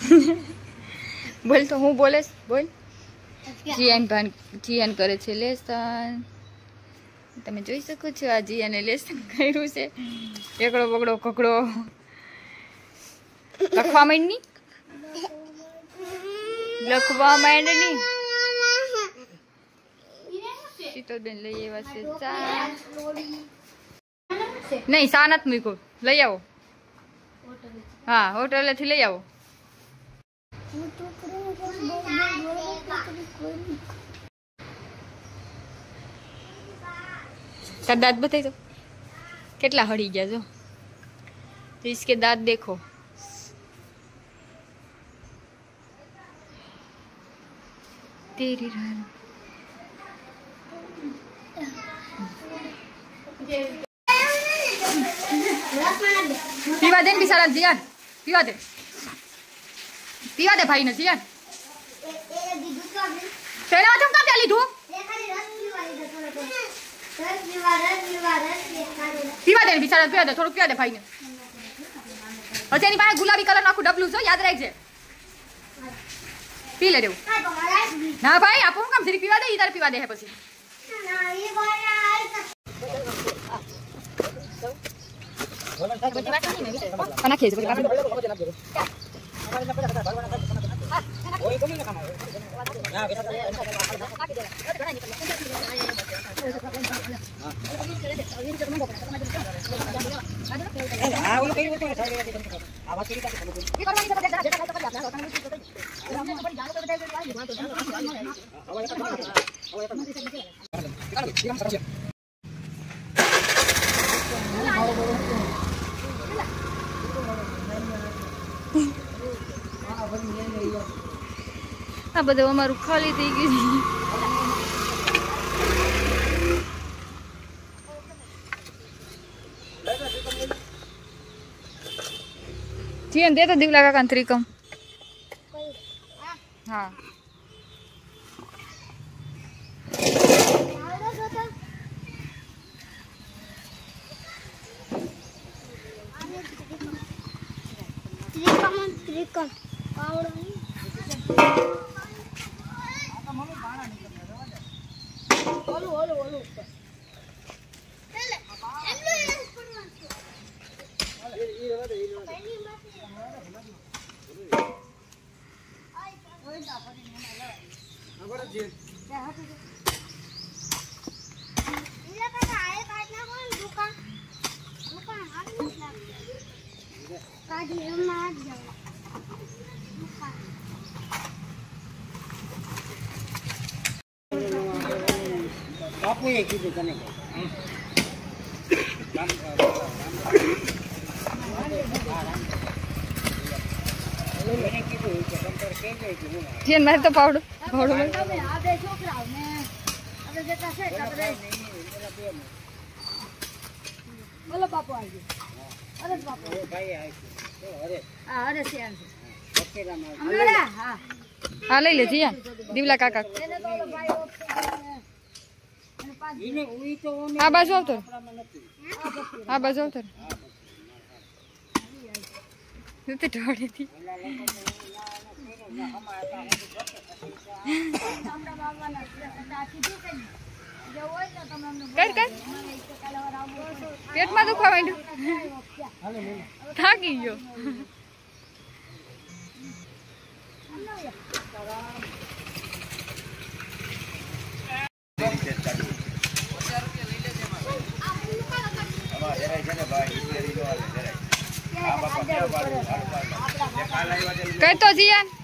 બોલ તો હું બોલે બોલ. જીયાન ભાન જીયાન કરે છે લેસન. તમે જોઈ શકો છો આ જીયાને લેસન કર્યું છે. એકડો બગડો કકડો. લખવા માંડની? લખવા માંડની? શીતલબેન લઈ આવ્યા છે ચા. નહીં સાનત મૂકો લઈ આવો. હા હોટલેથી લઈ આવો. તાર દાંત બતાવી દો કેટલા હળી ગયા જો તો इसके दांत देखो तेरी राह પીવા દે ને બિચારા જીયાન પીવા દે પીવા દે ભાઈને જીયાન તેના હાથમાં કામ ચાલી લીધું? પીવા દે બિચારા પીવા દે થોડું પીવા દે ભાઈને. હજી એની પાસે ગુલાબી કલર આખું ડબલું છે યાદ રાખજે. પી લે દેવું ના ભાઈ આપો કામ જરી પીવા દે ઈ તારે પીવા દે હે પછી. નાખીએ છે Jangan આ બધું અમારું ખાલી થઈ ગયું જીવન દે તો દીવલા કાકા ત્રિકમ હા ત્રિકમ ત્રિકમ પાવડો ઓલું ઓલું ઓલું. ઉપર કાઢી બાપુએ કીધું તને જીવન મારે તો પાવડું પાવડું બોલ. તમે આ બે છોકરાઓ ને આપણે જતા છે આપણે બોલો બાપુ આવી ગયો અરે બાપુ હા અરે છે એમ છે હમણાં હા હા લઈ લે જીયા દીવલા કાકા આ બાજુ આવતો. આ બાજુ આવતો નથી ઢોળેથી. કર પેટમાં દુખવા માંડ્યું થાકી ગયો કઈ તો જીયા